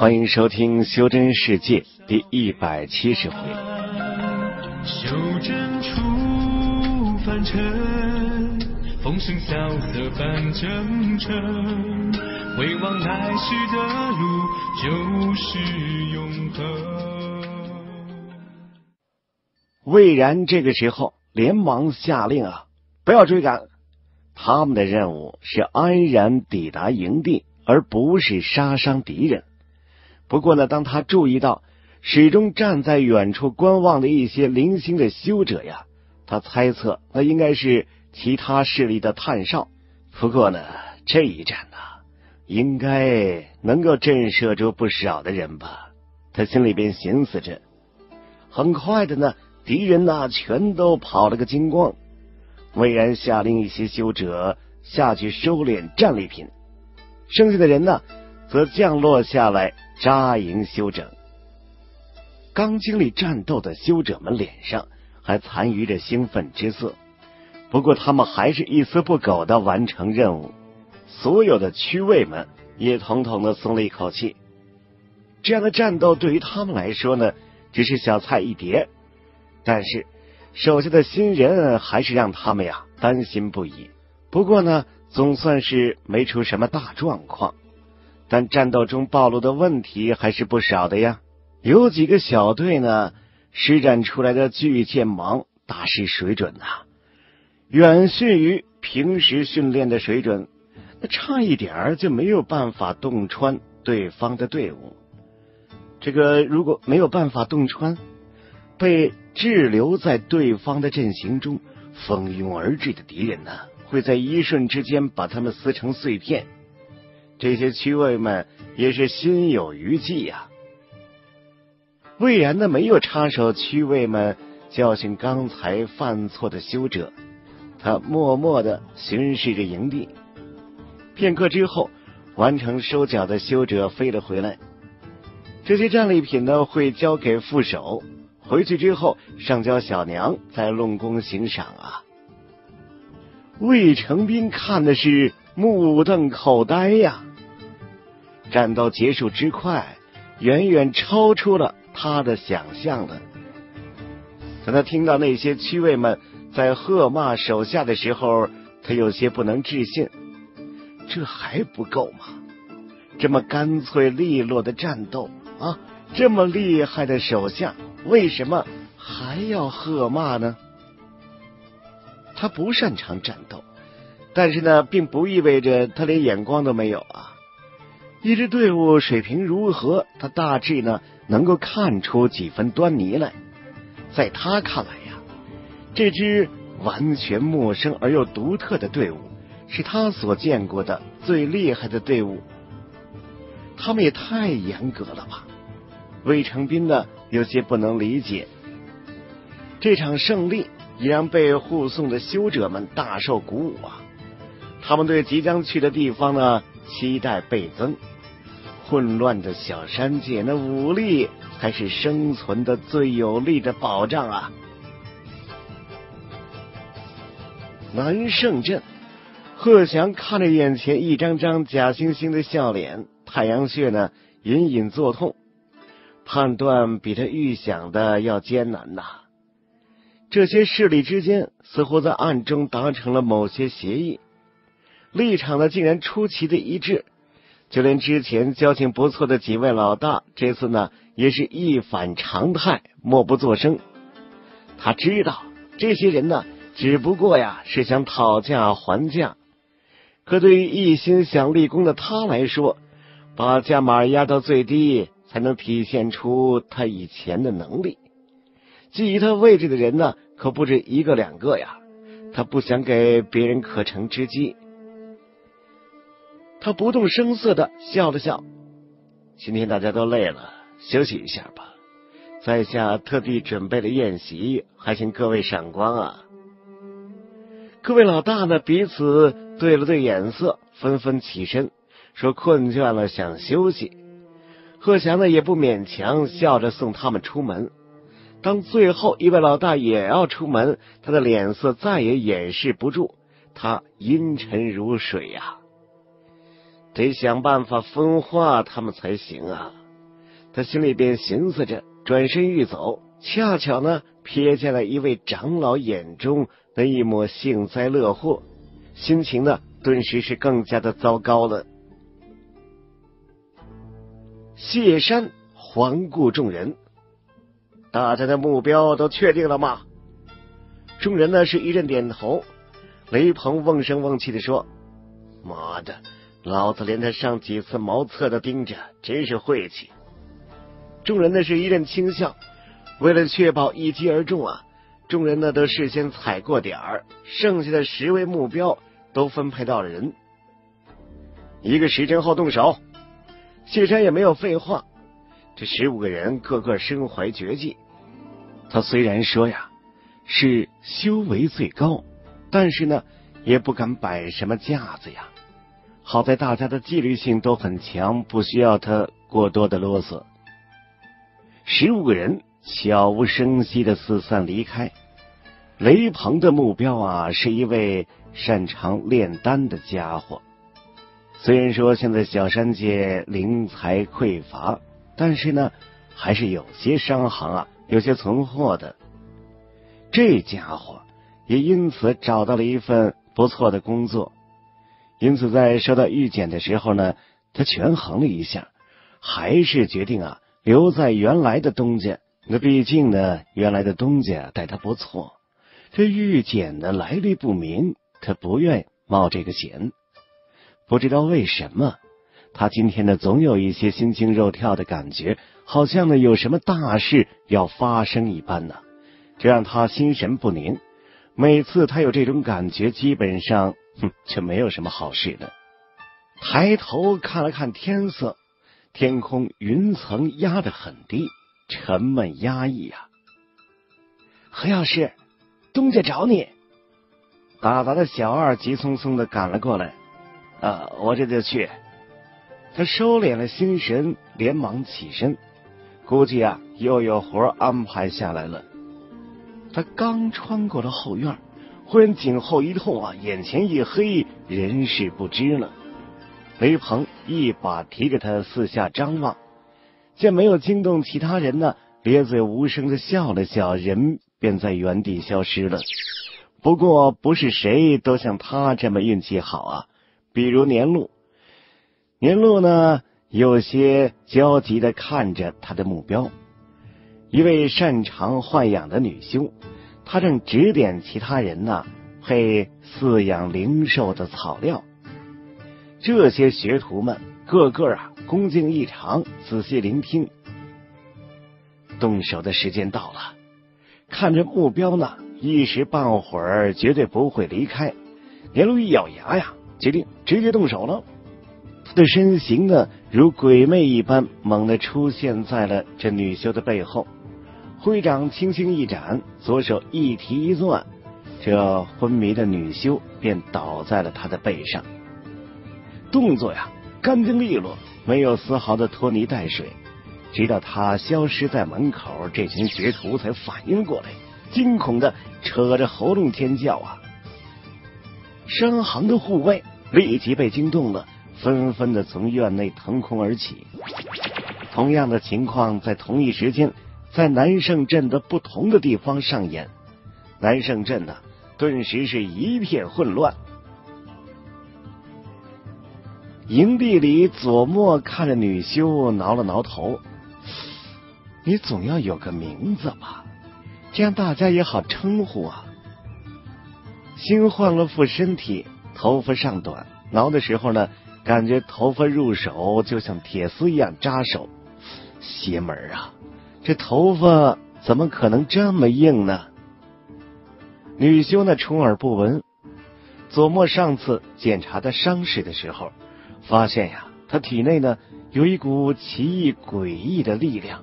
欢迎收听《修真世界》第一百七十回。修真出凡尘，风声萧瑟伴征程，回望来时的路，就是永恒。魏然这个时候连忙下令啊，不要追赶。他们的任务是安然抵达营地，而不是杀伤敌人。不过呢，当他注意到始终站在远处观望的一些零星的修者呀，他猜测那应该是其他势力的探哨。不过呢，这一战呢，应该能够震慑住不少的人吧？他心里边寻思着。很快的呢，敌人呐全都跑了个精光。魏然下令一些修者下去收敛战利品，剩下的人呢，则降落下来扎营休整。刚经历战斗的修者们脸上还残余着兴奋之色，不过他们还是一丝不苟的完成任务。所有的区尉们也统统的松了一口气。这样的战斗对于他们来说呢，只是小菜一碟，但是。手下的新人还是让他们呀担心不已。不过呢，总算是没出什么大状况。但战斗中暴露的问题还是不少的呀。有几个小队呢，施展出来的巨剑芒大师水准呐，远逊于平时训练的水准。那差一点儿就没有办法洞穿对方的队伍。这个如果没有办法洞穿，被。滞留在对方的阵型中，蜂拥而至的敌人呢，会在一瞬之间把他们撕成碎片。这些区尉们也是心有余悸呀。魏然呢，没有插手区尉们教训刚才犯错的修者，他默默的巡视着营地。片刻之后，完成收缴的修者飞了回来，这些战利品呢，会交给副手。回去之后，上交小娘，再论功行赏啊！魏成斌看的是目瞪口呆呀。战斗结束之快，远远超出了他的想象了。当他听到那些区尉们在喝骂手下的时候，他有些不能置信。这还不够吗？这么干脆利落的战斗啊，这么厉害的手下！为什么还要喝骂呢？他不擅长战斗，但是呢，并不意味着他连眼光都没有啊。一支队伍水平如何，他大致呢能够看出几分端倪来。在他看来呀，这支完全陌生而又独特的队伍，是他所见过的最厉害的队伍。他们也太严格了吧？魏成斌呢？有些不能理解，这场胜利也让被护送的修者们大受鼓舞啊！他们对即将去的地方呢期待倍增。混乱的小山界，那武力才是生存的最有力的保障啊！南胜镇，贺翔看着眼前一张张假惺惺的笑脸，太阳穴呢隐隐作痛。判断比他预想的要艰难呐！这些势力之间似乎在暗中达成了某些协议，立场呢竟然出奇的一致。就连之前交情不错的几位老大，这次呢也是一反常态，默不作声。他知道这些人呢只不过呀是想讨价还价，可对于一心想立功的他来说，把价码压到最低。才能体现出他以前的能力。觊觎他位置的人呢，可不止一个两个呀。他不想给别人可乘之机。他不动声色的笑了笑。今天大家都累了，休息一下吧。在下特地准备了宴席，还请各位赏光啊。各位老大呢，彼此对了对眼色，纷纷起身，说困倦了，想休息。贺祥呢也不勉强，笑着送他们出门。当最后一位老大也要出门，他的脸色再也掩饰不住，他阴沉如水呀。得想办法分化他们才行啊！他心里边寻思着，转身欲走，恰巧呢瞥见了一位长老眼中那一抹幸灾乐祸，心情呢顿时是更加的糟糕了。谢山环顾众人，大家的目标都确定了吗？众人呢是一阵点头。雷鹏瓮声瓮气的说：“妈的！”老子连他上几次茅厕都盯着，真是晦气。众人呢是一阵轻笑。为了确保一击而中啊，众人呢都事先踩过点儿，剩下的十位目标都分配到了人。一个时辰后动手。谢山也没有废话，这十五个人个个身怀绝技。他虽然说呀是修为最高，但是呢也不敢摆什么架子呀。好在大家的纪律性都很强，不需要他过多的啰嗦。十五个人悄无声息的四散离开。雷鹏的目标啊，是一位擅长炼丹的家伙。虽然说现在小山界灵材匮乏，但是呢，还是有些商行啊，有些存货的。这家伙也因此找到了一份不错的工作。因此，在收到玉简的时候呢，他权衡了一下，还是决定啊留在原来的东家。那毕竟呢，原来的东家待他不错。这玉简的来历不明，他不愿冒这个险。不知道为什么，他今天呢总有一些心惊肉跳的感觉，好像呢有什么大事要发生一般呢，这让他心神不宁。每次他有这种感觉，基本上。哼，却没有什么好事的。抬头看了看天色，天空云层压得很低，沉闷压抑呀。何药师，东家找你。打杂的小二急匆匆的赶了过来。啊，我这就去。他收敛了心神，连忙起身。估计啊，又有活安排下来了。他刚穿过了后院。忽然颈后一痛啊，眼前一黑，人事不知了。雷鹏一把提着他四下张望，见没有惊动其他人呢，咧嘴无声的笑了笑，人便在原地消失了。不过不是谁都像他这么运气好啊，比如年禄。年禄呢，有些焦急的看着他的目标，一位擅长豢养的女修。她正指点其他人呢，配饲养灵兽的草料。这些学徒们个个啊恭敬异常，仔细聆听。动手的时间到了，看着目标呢，一时半会儿绝对不会离开。年禄一咬牙呀，决定直接动手了。的身形呢，如鬼魅一般，猛地出现在了这女修的背后。会长轻轻一展，左手一提一攥，这昏迷的女修便倒在了他的背上。动作呀，干净利落，没有丝毫的拖泥带水。直到他消失在门口，这群学徒才反应过来，惊恐的扯着喉咙尖叫啊！商行的护卫立即被惊动了，纷纷的从院内腾空而起。同样的情况在同一时间。在南胜镇的不同的地方上演，南胜镇呢，顿时是一片混乱。营地里，左墨看着女修，挠了挠头：“你总要有个名字吧，这样大家也好称呼啊。”新换了副身体，头发尚短，挠的时候呢，感觉头发入手就像铁丝一样扎手，邪门啊！这头发怎么可能这么硬呢？女修呢充耳不闻。左墨上次检查他伤势的时候，发现呀，他体内呢有一股奇异诡异的力量。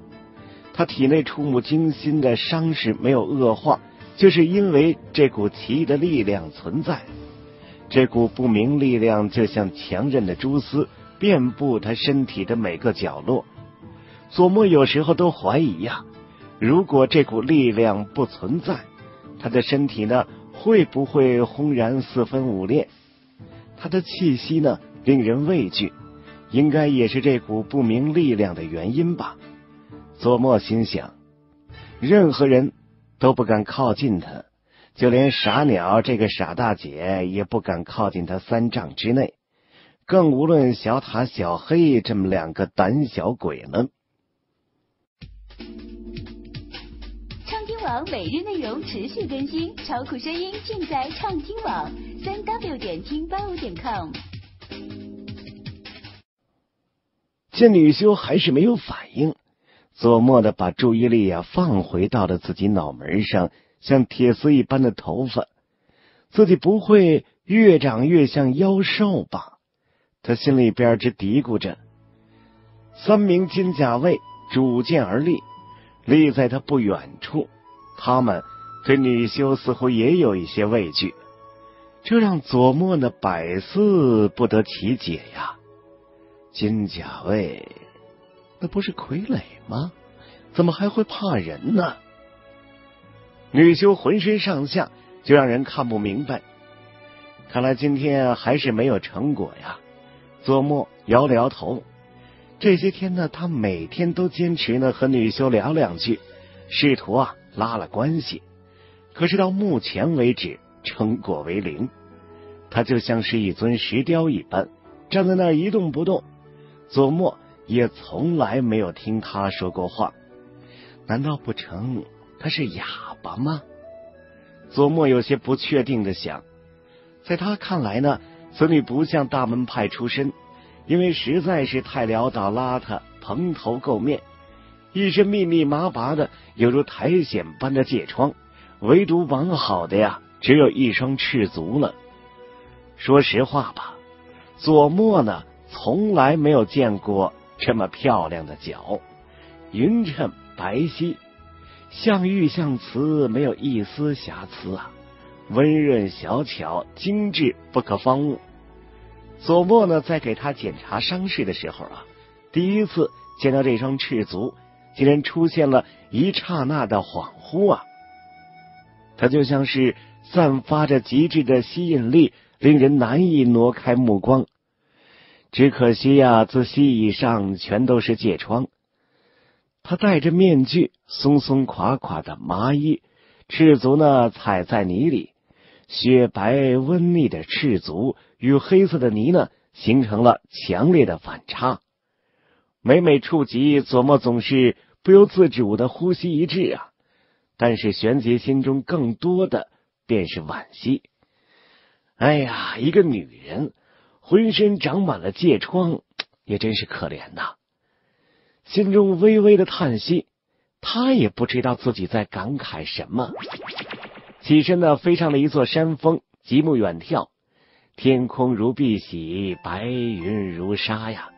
他体内触目惊心的伤势没有恶化，就是因为这股奇异的力量存在。这股不明力量就像强韧的蛛丝，遍布他身体的每个角落。左墨有时候都怀疑呀，如果这股力量不存在，他的身体呢会不会轰然四分五裂？他的气息呢令人畏惧，应该也是这股不明力量的原因吧。佐墨心想，任何人都不敢靠近他，就连傻鸟这个傻大姐也不敢靠近他三丈之内，更无论小塔、小黑这么两个胆小鬼了。畅听网每日内容持续更新，超酷声音尽在畅听网，三 w 点听八五点 com。见女修还是没有反应，佐莫的把注意力啊放回到了自己脑门上，像铁丝一般的头发，自己不会越长越像妖兽吧？他心里边直嘀咕着。三名金甲卫逐剑而立，立在他不远处，他们对女修似乎也有一些畏惧，这让佐墨呢百思不得其解呀。金甲卫，那不是傀儡吗？怎么还会怕人呢？女修浑身上下就让人看不明白。看来今天还是没有成果呀。佐墨摇了摇头。这些天呢，他每天都坚持呢和女修聊两句，试图啊拉了关系。可是到目前为止，成果为零。他就像是一尊石雕一般，站在那儿一动不动。佐墨也从来没有听他说过话，难道不成他是哑巴吗？佐墨有些不确定的想，在他看来呢，此女不像大门派出身，因为实在是太潦倒邋遢、蓬头垢面，一身密密麻麻的，犹如苔藓般的疥疮，唯独完好的呀，只有一双赤足了。说实话吧，佐墨呢？从来没有见过这么漂亮的脚，匀称白皙，像玉像瓷，没有一丝瑕疵啊！温润小巧，精致不可方物。佐莫呢，在给他检查伤势的时候啊，第一次见到这双赤足，竟然出现了一刹那的恍惚啊！他就像是散发着极致的吸引力，令人难以挪开目光。只可惜呀，自膝以上全都是疥疮。他戴着面具，松松垮垮的麻衣，赤足呢踩在泥里，雪白温腻的赤足与黑色的泥呢形成了强烈的反差。每每触及，佐莫总是不由自主的呼吸一滞啊。但是玄杰心中更多的便是惋惜。哎呀，一个女人。浑身长满了疥疮，也真是可怜呐！心中微微的叹息，他也不知道自己在感慨什么。起身呢，飞上了一座山峰，极目远眺，天空如碧玺，白云如纱呀。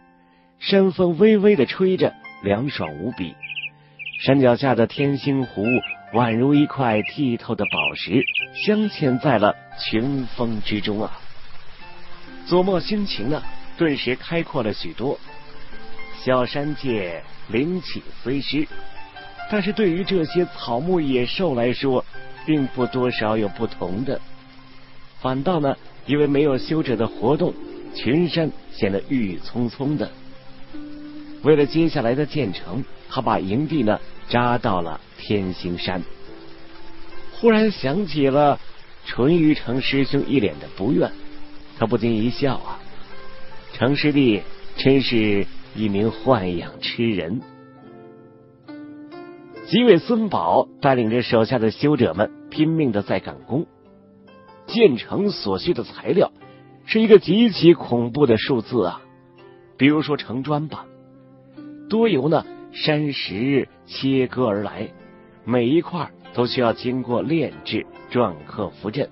山风微微的吹着，凉爽无比。山脚下的天星湖，宛如一块剔透的宝石，镶嵌在了群峰之中啊。左墨心情呢，顿时开阔了许多。小山界灵气虽失，但是对于这些草木野兽来说，并不多少有不同的。反倒呢，因为没有修者的活动，群山显得郁郁葱葱的。为了接下来的建成，他把营地呢扎到了天星山。忽然想起了淳于成师兄一脸的不愿。他不禁一笑啊，程师弟真是一名豢养痴人。几位孙宝带领着手下的修者们拼命的在赶工，建成所需的材料是一个极其恐怖的数字啊！比如说城砖吧，多由呢山石切割而来，每一块都需要经过炼制、篆刻、符阵。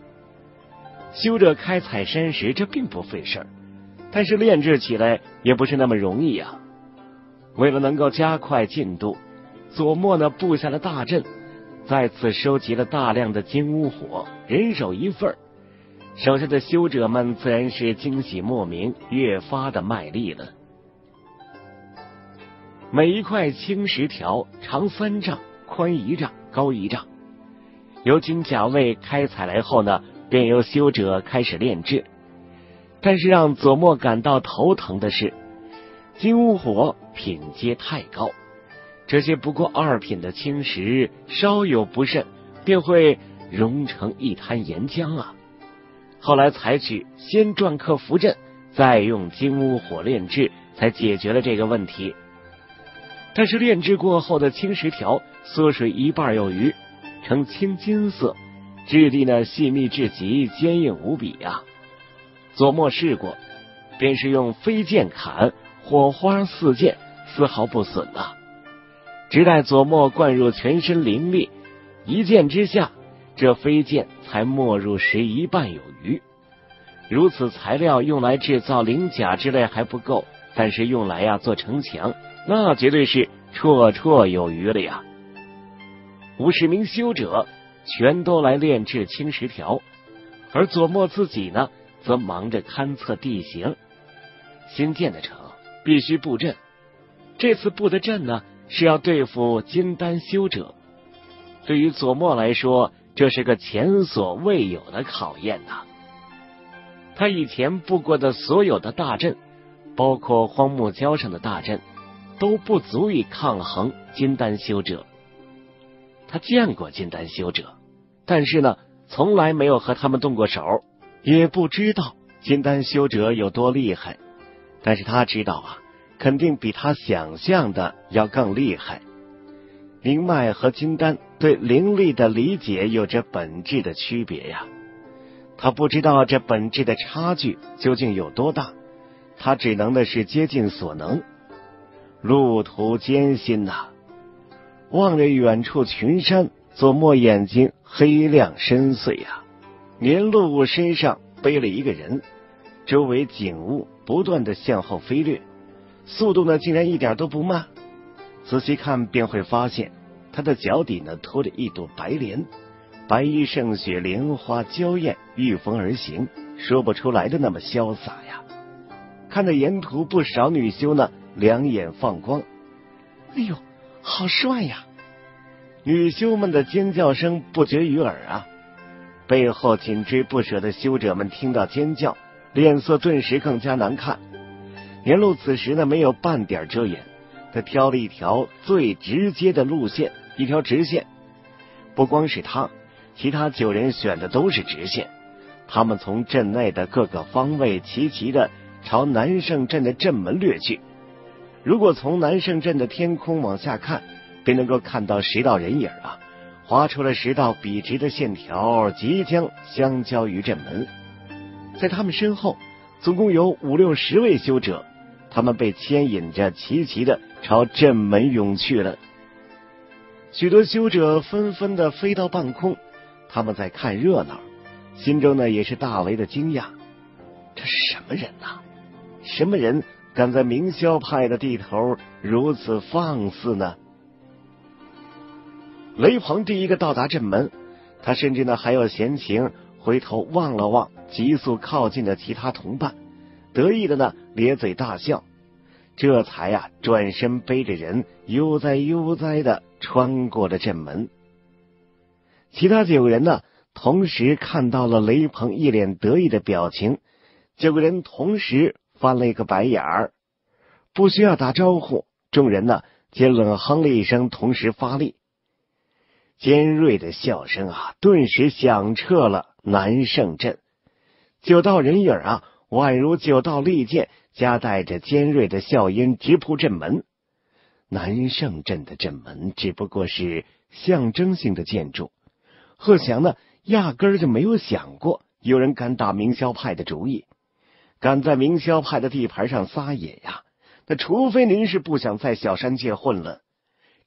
修者开采山石，这并不费事儿，但是炼制起来也不是那么容易呀。为了能够加快进度，左莫呢布下了大阵，再次收集了大量的金乌火，人手一份手下的修者们自然是惊喜莫名，越发的卖力了。每一块青石条长三丈，宽一丈，高一丈，由金甲卫开采来后呢。便由修者开始炼制，但是让佐莫感到头疼的是，金乌火品阶太高，这些不过二品的青石，稍有不慎便会融成一滩岩浆啊！后来采取先篆刻符阵，再用金乌火炼制，才解决了这个问题。但是炼制过后的青石条缩水一半有余，呈青金色，质地呢细密至极，坚硬无比啊！左墨试过，便是用飞剑砍，火花四溅，丝毫不损呐。直待左墨灌入全身灵力，一剑之下，这飞剑才没入时一半有余。如此材料用来制造灵甲之类还不够，但是用来呀做城墙，那绝对是绰绰有余了呀。五十名修者全都来炼制青石条，而左墨自己呢？则忙着勘测地形，新建的城必须布阵。这次布的阵呢，是要对付金丹修者。对于左墨来说，这是个前所未有的考验呐。他以前布过的所有的大阵，包括荒木礁上的大阵，都不足以抗衡金丹修者。他见过金丹修者，但是呢，从来没有和他们动过手。也不知道金丹修者有多厉害，但是他知道啊，肯定比他想象的要更厉害。灵脉和金丹对灵力的理解有着本质的区别呀，他不知道这本质的差距究竟有多大，他只能的是竭尽所能。路途艰辛呐，望着远处群山，左墨眼睛黑亮深邃呀。年禄身上背了一个人，周围景物不断的向后飞掠，速度呢竟然一点都不慢。仔细看便会发现，他的脚底呢拖着一朵白莲，白衣胜雪，莲花娇艳，御风而行，说不出来的那么潇洒呀！看着沿途不少女修呢两眼放光，哎呦，好帅呀！女修们的尖叫声不绝于耳啊！背后紧追不舍的修者们听到尖叫，脸色顿时更加难看。年露此时呢，没有半点遮掩，他挑了一条最直接的路线，一条直线。不光是他，其他九人选的都是直线。他们从镇内的各个方位齐齐的朝南胜镇的镇门掠去。如果从南胜镇的天空往下看，便能够看到十道人影啊。划出了十道笔直的线条，即将相交于阵门。在他们身后，总共有五六十位修者，他们被牵引着齐齐的朝阵门涌去了。许多修者纷纷的飞到半空，他们在看热闹，心中呢也是大为的惊讶。这是什么人呐？什么人敢在明霄派的地头如此放肆呢？雷鹏第一个到达阵门，他甚至呢还有闲情回头望了望急速靠近的其他同伴，得意的呢咧嘴大笑，这才呀转身背着人悠哉悠哉的穿过了阵门。其他九个人呢同时看到了雷鹏一脸得意的表情，九个人同时翻了一个白眼儿，不需要打招呼，众人呢皆冷哼了一声，同时发力。尖锐的笑声啊，顿时响彻了南胜镇。九道人影啊，宛如九道利剑，夹带着尖锐的笑音，直扑镇门。南胜镇的镇门只不过是象征性的建筑。贺祥呢，压根儿就没有想过有人敢打明霄派的主意，敢在明霄派的地盘上撒野呀。那除非您是不想在小山界混了。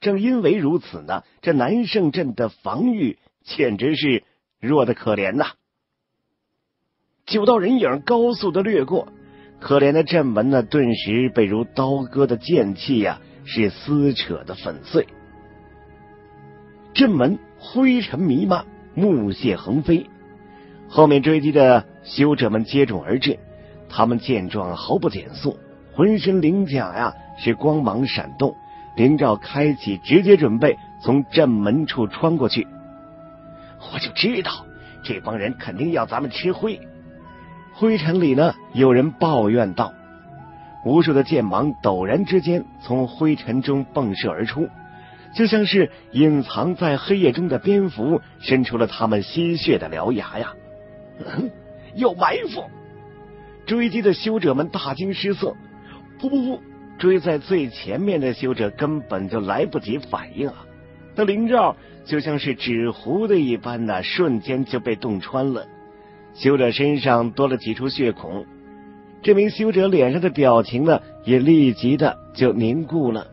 正因为如此呢，这南胜镇的防御简直是弱的可怜呐！九道人影高速的掠过，可怜的镇门呢，顿时被如刀割的剑气呀，是撕扯的粉碎。镇门灰尘弥漫，木屑横飞，后面追击的修者们接踵而至，他们见状毫不减速，浑身鳞甲呀是光芒闪动。灵罩开启，直接准备从正门处穿过去。我就知道这帮人肯定要咱们吃灰。灰尘里呢，有人抱怨道：“无数的剑芒陡然之间从灰尘中迸射而出，就像是隐藏在黑夜中的蝙蝠伸出了他们吸血的獠牙呀！嗯有埋伏！追击的修者们大惊失色。不不不！追在最前面的修者根本就来不及反应啊！那灵罩就像是纸糊的一般呢，瞬间就被洞穿了。修者身上多了几处血孔。这名修者脸上的表情呢，也立即的就凝固了，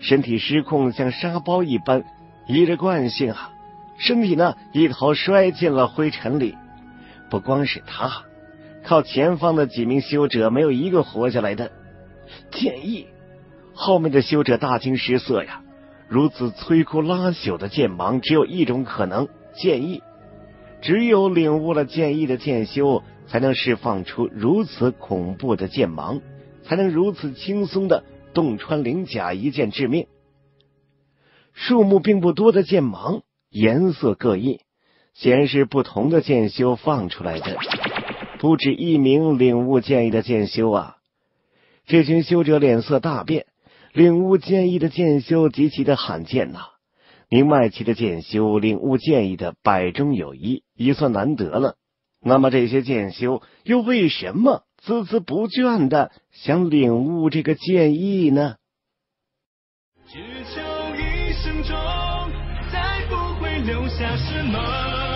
身体失控，像沙包一般，依着惯性啊，身体呢一头摔进了灰尘里。不光是他，靠前方的几名修者没有一个活下来的。剑意，后面的修者大惊失色呀！如此摧枯拉朽的剑芒，只有一种可能：剑意。只有领悟了剑意的剑修。才能释放出如此恐怖的剑芒，才能如此轻松的洞穿灵甲，一剑致命。数目并不多的剑芒，颜色各异，显然是不同的剑修放出来的。不止一名领悟剑意的剑修啊！这群修者脸色大变，领悟剑意的剑修极其的罕见呐！明脉期的剑修领悟剑意的百中有一，已算难得了。那么这些剑修又为什么孜孜不倦的想领悟这个剑意呢？只求一生中再不会留下什么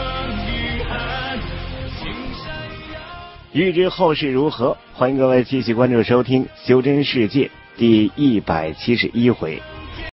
欲知后事如何，欢迎各位继续关注收听《修真世界》第一百七十一回。